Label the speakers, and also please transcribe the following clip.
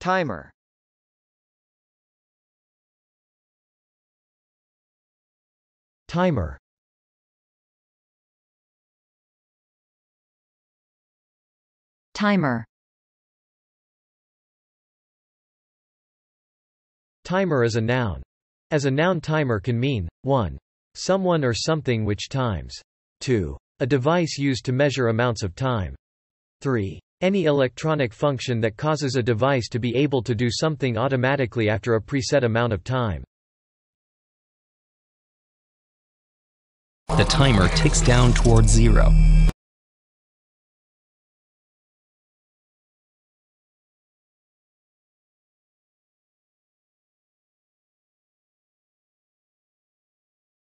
Speaker 1: Timer.
Speaker 2: Timer.
Speaker 3: Timer.
Speaker 2: Timer is a noun. As a noun timer can mean, 1. Someone or something which times. 2. A device used to measure amounts of time. 3. Any electronic function that causes a device to be able to do something automatically after a preset amount of time.
Speaker 4: The timer ticks down towards zero.